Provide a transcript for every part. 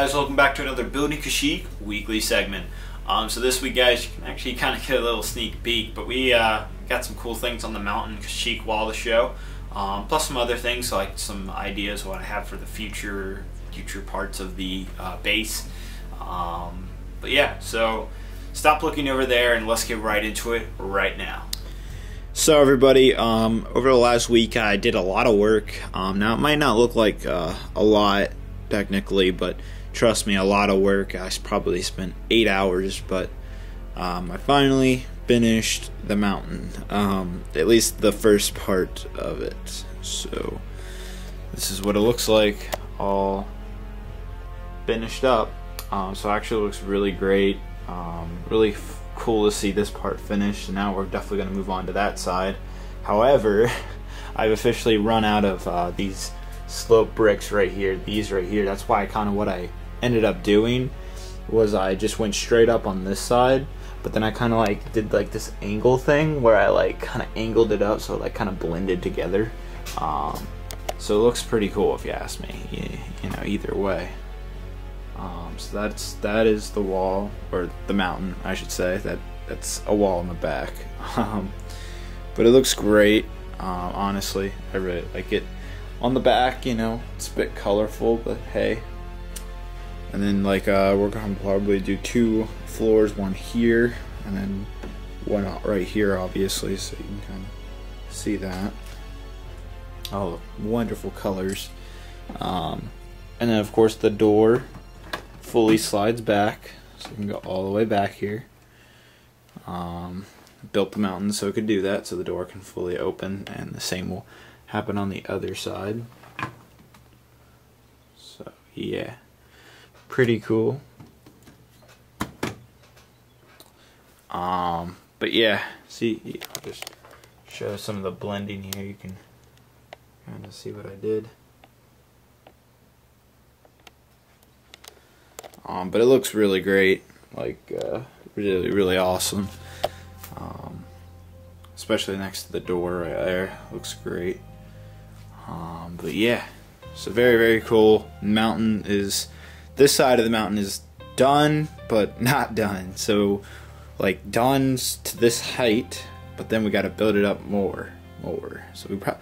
guys, welcome back to another Building Kashyyyk weekly segment. Um, so this week guys, you can actually kind of get a little sneak peek, but we uh, got some cool things on the Mountain Kashyyyk wall to show, um, plus some other things like some ideas what I have for the future future parts of the uh, base. Um, but yeah, so stop looking over there and let's get right into it right now. So everybody, um, over the last week I did a lot of work. Um, now it might not look like uh, a lot technically, but trust me, a lot of work. I probably spent eight hours, but um, I finally finished the mountain, um, at least the first part of it. So this is what it looks like, all finished up. Um, so actually looks really great. Um, really cool to see this part finished. And now we're definitely going to move on to that side. However, I've officially run out of uh, these slope bricks right here, these right here. That's why I kind of what I ended up doing was I just went straight up on this side, but then I kind of like did like this angle thing where I like kind of angled it up so it like kind of blended together. Um, so it looks pretty cool if you ask me, you, you know, either way. Um, so that's that is the wall or the mountain, I should say. That that's a wall in the back. Um, but it looks great. Uh, honestly, I really like it. On the back, you know, it's a bit colorful, but hey. And then like uh, we're gonna probably do two floors, one here, and then one right here, obviously, so you can kind of see that. Oh, wonderful colors. Um, and then of course the door fully slides back, so you can go all the way back here. Um, built the mountain so it could do that, so the door can fully open, and the same will happen on the other side. So yeah, pretty cool. Um, but yeah, see, I'll just show some of the blending here. You can kind of see what I did. Um, but it looks really great, like uh, really, really awesome. Um, especially next to the door right there, looks great. Um, but yeah, so very, very cool. Mountain is this side of the mountain is done, but not done. So like done to this height, but then we got to build it up more, more. So we pro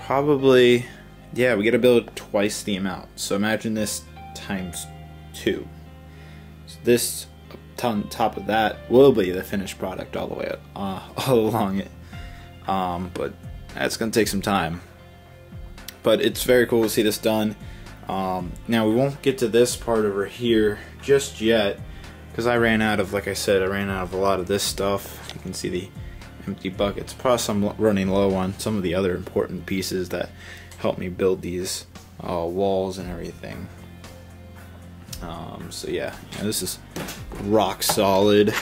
probably, yeah, we got to build twice the amount. So imagine this times two. So this on top of that will be the finished product all the way uh, all along it. Um, but that's gonna take some time. But it's very cool to see this done. Um, now we won't get to this part over here just yet because I ran out of, like I said, I ran out of a lot of this stuff. You can see the empty buckets. Plus I'm running low on some of the other important pieces that help me build these uh, walls and everything. Um, so yeah, yeah, this is rock solid.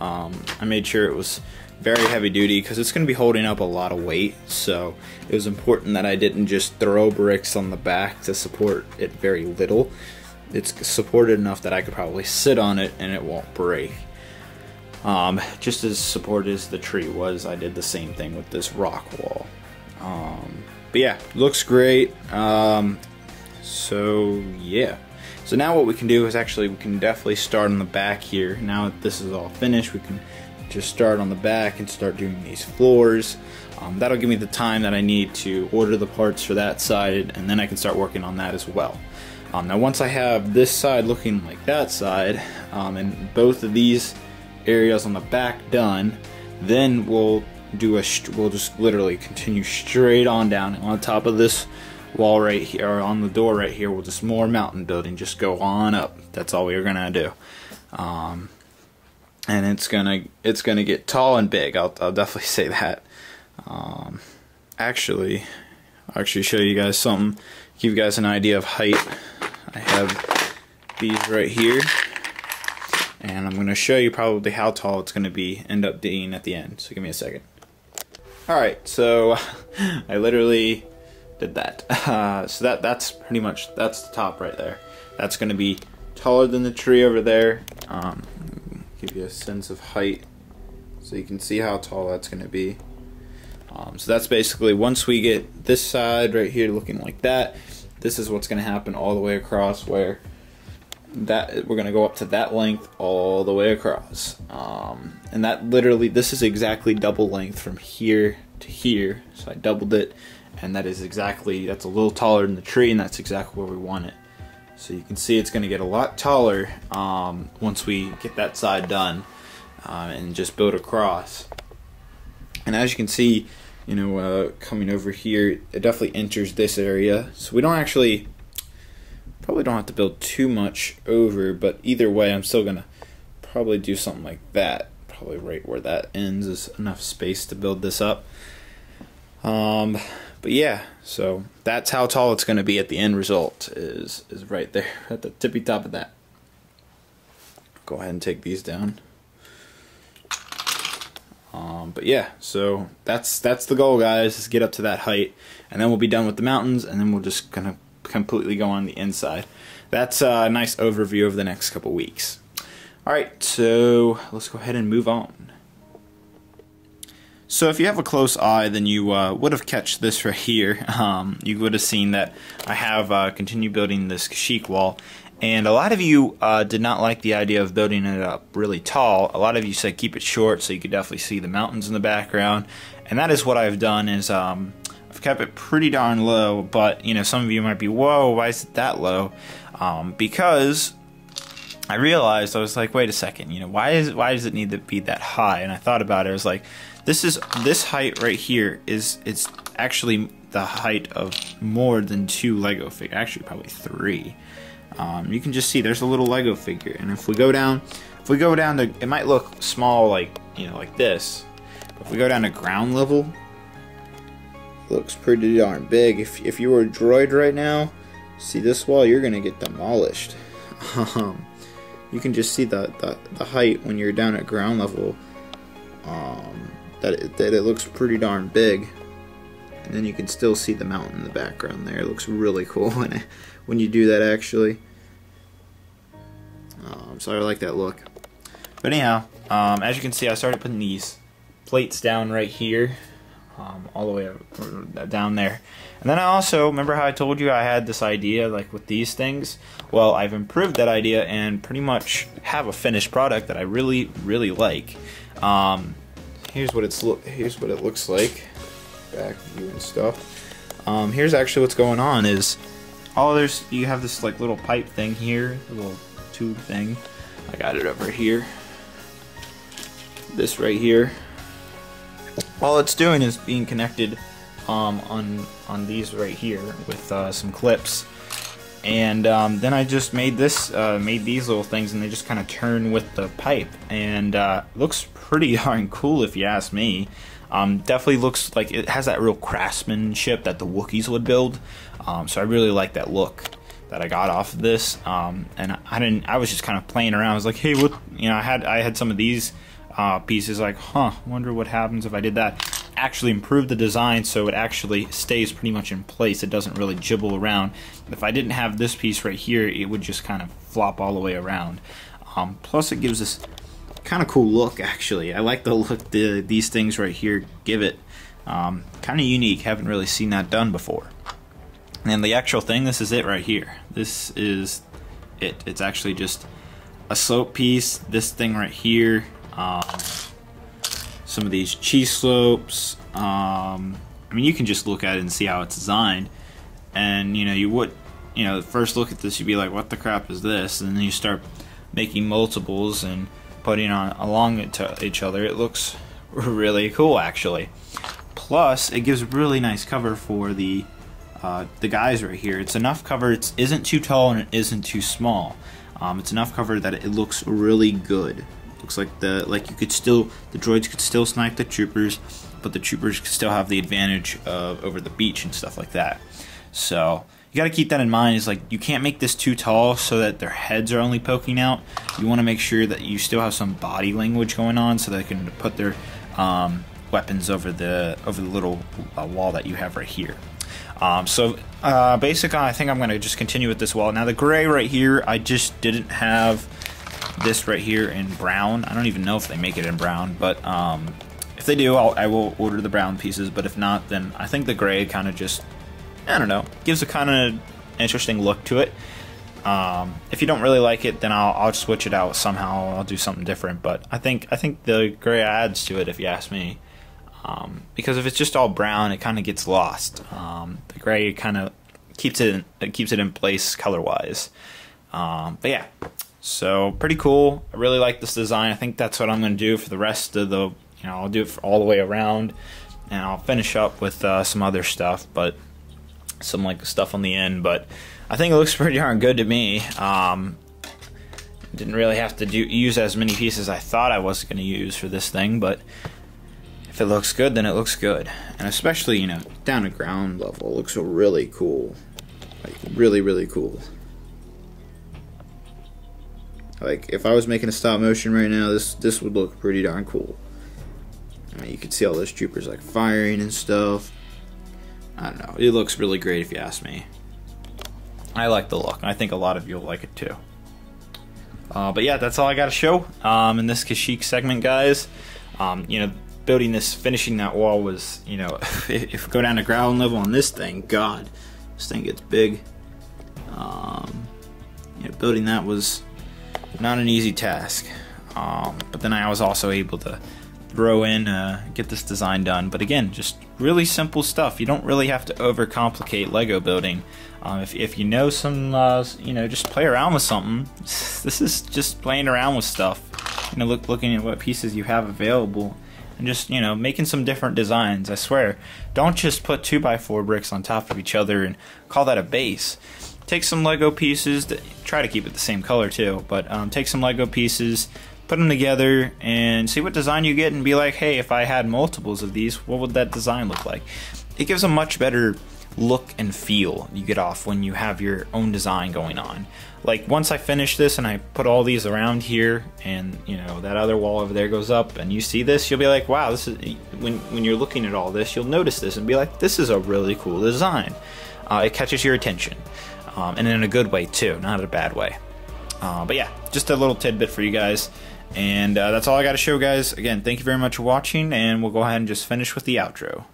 Um, I made sure it was very heavy duty because it's going to be holding up a lot of weight so it was important that I didn't just throw bricks on the back to support it very little it's supported enough that I could probably sit on it and it won't break um, just as supported as the tree was I did the same thing with this rock wall um, but yeah, looks great. Um, so yeah. So now what we can do is actually we can definitely start on the back here. Now that this is all finished, we can just start on the back and start doing these floors. Um, that'll give me the time that I need to order the parts for that side and then I can start working on that as well. Um, now once I have this side looking like that side um, and both of these areas on the back done, then we'll do a we'll just literally continue straight on down on top of this wall right here or on the door right here we'll just more mountain building just go on up. That's all we are gonna do. Um, and it's gonna it's gonna get tall and big I'll, I'll definitely say that. Um, actually I'll actually show you guys something give you guys an idea of height. I have these right here. And I'm gonna show you probably how tall it's gonna be end up being at the end. So give me a second. Alright, so I literally did that. Uh, so that that's pretty much, that's the top right there. That's going to be taller than the tree over there. Um, give you a sense of height so you can see how tall that's going to be. Um, so that's basically once we get this side right here looking like that, this is what's going to happen all the way across where that we're going to go up to that length all the way across um, and that literally this is exactly double length from here to here so I doubled it and that is exactly that's a little taller than the tree and that's exactly where we want it so you can see it's going to get a lot taller um, once we get that side done uh, and just build across and as you can see you know uh, coming over here it definitely enters this area so we don't actually Probably don't have to build too much over, but either way, I'm still gonna probably do something like that. Probably right where that ends is enough space to build this up. Um, but yeah, so that's how tall it's gonna be at the end result is is right there at the tippy top of that. Go ahead and take these down. Um, but yeah, so that's that's the goal, guys. Is get up to that height, and then we'll be done with the mountains, and then we'll just kind of completely go on the inside. That's a nice overview of the next couple weeks. Alright, so let's go ahead and move on. So if you have a close eye, then you uh, would have catch this right here. Um, you would have seen that I have uh, continued building this Kashyyyk wall. And a lot of you uh, did not like the idea of building it up really tall. A lot of you said keep it short so you could definitely see the mountains in the background. And that is what I've done is um, I've kept it pretty darn low, but you know, some of you might be, whoa, why is it that low? Um, because I realized I was like, wait a second, you know, why is why does it need to be that high? And I thought about it. I was like, this is this height right here is it's actually the height of more than two Lego figures. Actually, probably three. Um, you can just see there's a little Lego figure, and if we go down, if we go down to, it might look small, like you know, like this. If we go down to ground level, looks pretty darn big. If, if you were a droid right now, see this wall, you're to get demolished. Um, you can just see the, the, the, height when you're down at ground level. Um, that, it, that it looks pretty darn big. And then you can still see the mountain in the background there. It looks really cool when, it, when you do that actually. Um, so I like that look. But anyhow, um, as you can see, I started putting these plates down right here um, all the way down there. And then I also remember how I told you I had this idea like with these things. Well, I've improved that idea and pretty much have a finished product that I really really like. Um, here's what it's look. Here's what it looks like. Back view and stuff. Um, here's actually what's going on is oh there's you have this like little pipe thing here, a little tube thing. I got it over here. This right here all it's doing is being connected um, on on these right here with uh, some clips and um, then I just made this uh, made these little things and they just kind of turn with the pipe. And uh, looks pretty darn cool if you ask me. Um, definitely looks like it has that real craftsmanship that the Wookiees would build. Um, so I really like that look that I got off of this. Um, and I didn't I was just kind of playing around. I was like hey what you know I had I had some of these uh, pieces like, huh, wonder what happens if I did that. Actually improve the design so it actually stays pretty much in place. It doesn't really jibble around. If I didn't have this piece right here, it would just kind of flop all the way around. Um, plus it gives this kind of cool look actually. I like the look the, these things right here give it. Um, kind of unique, haven't really seen that done before. And the actual thing, this is it right here. This is it. It's actually just a slope piece, this thing right here, um, some of these cheese slopes. Um, I mean, you can just look at it and see how it's designed, and you know, you would, you know, first look at this, you'd be like, "What the crap is this?" And then you start making multiples and putting on along it to each other. It looks really cool, actually. Plus, it gives really nice cover for the uh, the guys right here. It's enough cover. It isn't too tall and it isn't too small. Um, it's enough cover that it looks really good. Looks like the like you could still the droids could still snipe the troopers, but the troopers still have the advantage of over the beach and stuff like that. So you got to keep that in mind. Is like you can't make this too tall so that their heads are only poking out. You want to make sure that you still have some body language going on so they can put their um, weapons over the over the little uh, wall that you have right here. Um, so uh, basically, I think I'm going to just continue with this wall. Now the gray right here, I just didn't have this right here in brown. I don't even know if they make it in brown, but um, they do, I'll, I will order the brown pieces. But if not, then I think the gray kind of just, I don't know, gives a kind of interesting look to it. Um, if you don't really like it, then I'll, I'll switch it out somehow. I'll do something different. But I think I think the gray adds to it, if you ask me. Um, because if it's just all brown, it kind of gets lost. Um, the gray kind of keeps it in, it keeps it in place color wise. Um, but yeah, so pretty cool. I really like this design. I think that's what I'm going to do for the rest of the. You know, I'll do it all the way around, and I'll finish up with uh, some other stuff, but some like stuff on the end. But I think it looks pretty darn good to me. Um, didn't really have to do use as many pieces I thought I was going to use for this thing, but if it looks good, then it looks good. And especially, you know, down at ground level, looks really cool. Like, really, really cool. Like, if I was making a stop motion right now, this this would look pretty darn cool. You can see all those troopers, like, firing and stuff. I don't know. It looks really great if you ask me. I like the look, I think a lot of you will like it too. Uh, but yeah, that's all I got to show um, in this Kashyyyk segment, guys. Um, you know, building this, finishing that wall was, you know, if, if we go down to ground level on this thing, God, this thing gets big. Um, you know, building that was not an easy task. Um, but then I was also able to throw in, uh, get this design done. But again, just really simple stuff. You don't really have to overcomplicate Lego building. Um, if, if you know some, uh, you know, just play around with something. This is just playing around with stuff. You know, look, looking at what pieces you have available and just you know making some different designs. I swear, don't just put two by four bricks on top of each other and call that a base. Take some Lego pieces. That, try to keep it the same color too, but um, take some Lego pieces, put them together, and see what design you get, and be like, hey, if I had multiples of these, what would that design look like? It gives a much better look and feel you get off when you have your own design going on. Like once I finish this and I put all these around here and you know that other wall over there goes up and you see this you'll be like wow this is when when you're looking at all this you'll notice this and be like this is a really cool design. Uh, it catches your attention um, and in a good way too not in a bad way. Uh, but yeah just a little tidbit for you guys and uh, that's all I got to show guys again thank you very much for watching and we'll go ahead and just finish with the outro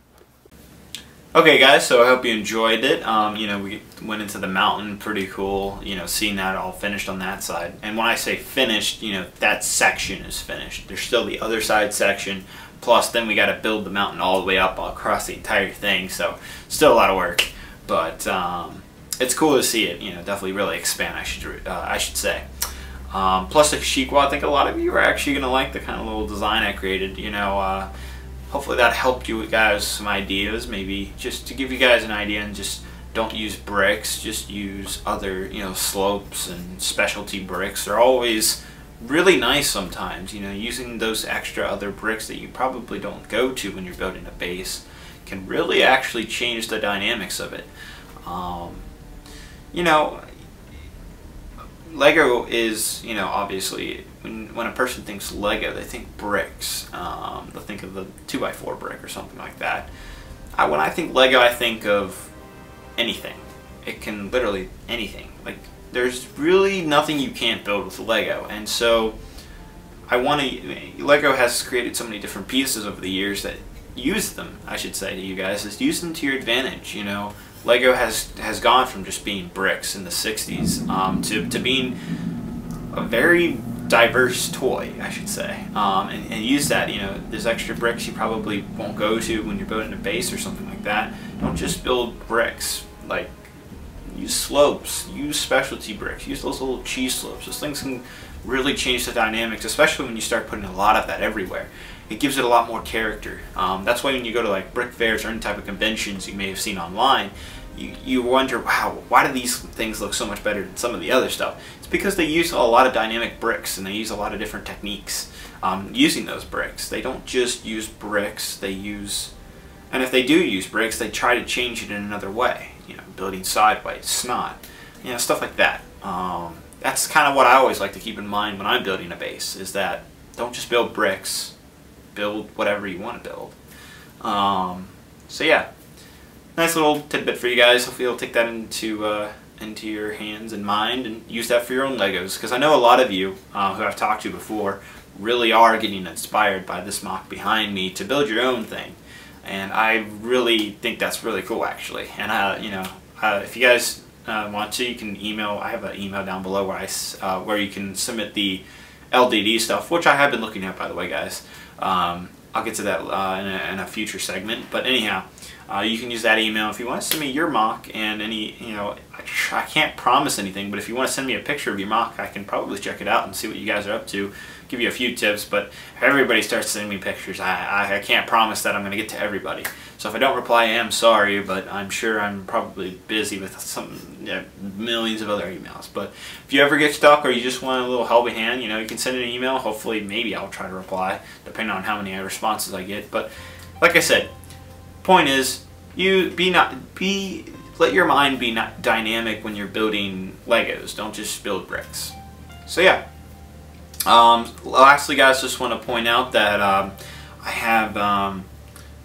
Okay guys, so I hope you enjoyed it. Um, you know, we went into the mountain, pretty cool, you know, seeing that all finished on that side. And when I say finished, you know, that section is finished. There's still the other side section, plus then we got to build the mountain all the way up across the entire thing, so still a lot of work. But um, it's cool to see it, you know, definitely really expand, I should, uh, I should say. Um, plus the Kashyyyk I think a lot of you are actually going to like the kind of little design I created, you know, uh, hopefully that helped you guys some ideas maybe just to give you guys an idea and just don't use bricks just use other you know slopes and specialty bricks. They're always really nice sometimes you know using those extra other bricks that you probably don't go to when you're building a base can really actually change the dynamics of it. Um, you know Lego is, you know, obviously when when a person thinks Lego, they think bricks. Um, they think of the two by four brick or something like that. I, when I think Lego, I think of anything. It can literally anything. Like there's really nothing you can't build with Lego, and so I want to. Lego has created so many different pieces over the years that use them. I should say to you guys is use them to your advantage. You know Lego has has gone from just being bricks in the 60s um, to, to being a very diverse toy, I should say, um, and, and, use that. You know, there's extra bricks you probably won't go to when you're building a base or something like that. Don't just build bricks. Like, use slopes, use specialty bricks, use those little cheese slopes. Those things can really change the dynamics, especially when you start putting a lot of that everywhere it gives it a lot more character. Um, that's why when you go to like brick fairs or any type of conventions you may have seen online, you, you wonder, wow, why do these things look so much better than some of the other stuff? It's because they use a lot of dynamic bricks and they use a lot of different techniques um, using those bricks. They don't just use bricks, they use, and if they do use bricks, they try to change it in another way. You know, building sideways, SNOT, you know, stuff like that. Um, that's kind of what I always like to keep in mind when I'm building a base, is that don't just build bricks, build whatever you want to build. Um, so yeah, nice little tidbit for you guys. Hopefully you'll take that into uh, into your hands and mind and use that for your own Legos. Because I know a lot of you uh, who I've talked to before really are getting inspired by this MOC behind me to build your own thing. And I really think that's really cool actually. And uh, you know, uh, if you guys uh, want to, you can email. I have an email down below where I uh, where you can submit the LDD stuff, which I have been looking at, by the way, guys. Um, I'll get to that uh, in, a, in, a, future segment. But anyhow, uh, you can use that email if you want to send me your MOC and any, you know, I, I, can't promise anything, but if you want to send me a picture of your MOC, I can probably check it out and see what you guys are up to, give you a few tips. But if everybody starts sending me pictures, I, I, I can't promise that I'm going to get to everybody. So if I don't reply, I am sorry, but I'm sure I'm probably busy with some millions of other emails. But if you ever get stuck or you just want a little helping hand, you know, you can send an email. Hopefully, maybe I'll try to reply, depending on how many responses I get. But like I said, point is, you be not be let your mind be not dynamic when you're building Legos. Don't just build bricks. So yeah. Um, lastly, guys, just want to point out that um, I have. Um,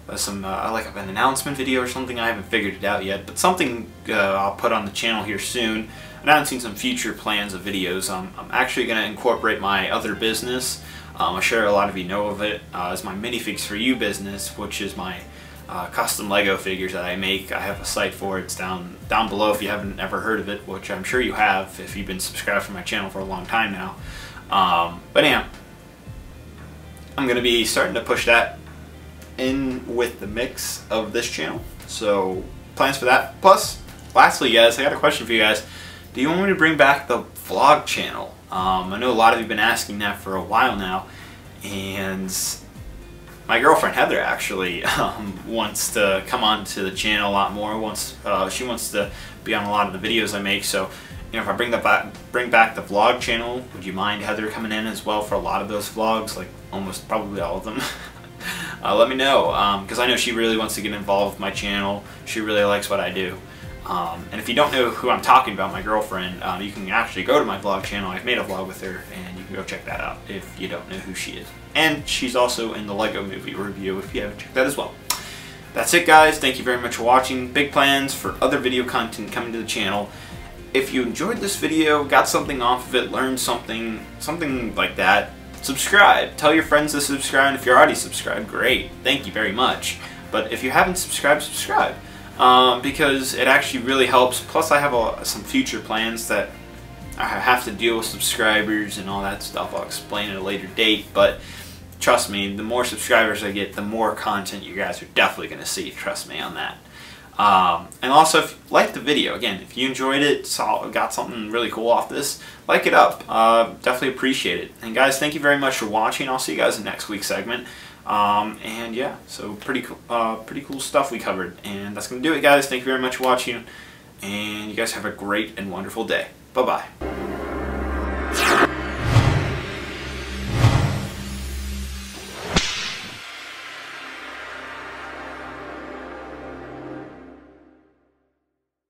uh, some uh, like an announcement video or something. I haven't figured it out yet, but something uh, I'll put on the channel here soon. Announcing some future plans of videos. Um, I'm actually going to incorporate my other business. Um, I'm sure a lot of you know of it uh, my Minifigs for You business, which is my uh, custom Lego figures that I make. I have a site for it. It's down down below if you haven't ever heard of it, which I'm sure you have if you've been subscribed for my channel for a long time now. Um, but anyhow, I'm going to be starting to push that in with the mix of this channel. So plans for that. Plus, lastly guys, I got a question for you guys. Do you want me to bring back the vlog channel? Um, I know a lot of you have been asking that for a while now. And my girlfriend Heather actually um, wants to come on to the channel a lot more. Wants uh, She wants to be on a lot of the videos I make. So you know, if I bring the back, bring back the vlog channel, would you mind Heather coming in as well for a lot of those vlogs? Like almost probably all of them. uh, let me know because um, I know she really wants to get involved with my channel. She really likes what I do. Um, and if you don't know who I'm talking about, my girlfriend, um, you can actually go to my vlog channel. I've made a vlog with her, and go check that out if you don't know who she is. And she's also in the LEGO movie review if you haven't checked that as well. That's it, guys. Thank you very much for watching. Big plans for other video content coming to the channel. If you enjoyed this video, got something off of it, learned something, something like that, subscribe. Tell your friends to subscribe, if you're already subscribed, great. Thank you very much. But if you haven't subscribed, subscribe. Um, because it actually really helps. Plus, I have a, some future plans that I have to deal with subscribers and all that stuff. I'll explain at a later date, but trust me, the more subscribers I get, the more content you guys are definitely going to see. Trust me on that. Um, and also, if you like the video, again, if you enjoyed it, saw, got something really cool off this, like it up. Uh, definitely appreciate it. And guys, thank you very much for watching. I'll see you guys in next week's segment. Um, and yeah, so pretty uh, pretty cool stuff we covered. And that's going to do it, guys. Thank you very much for watching. And you guys have a great and wonderful day. Bye-bye.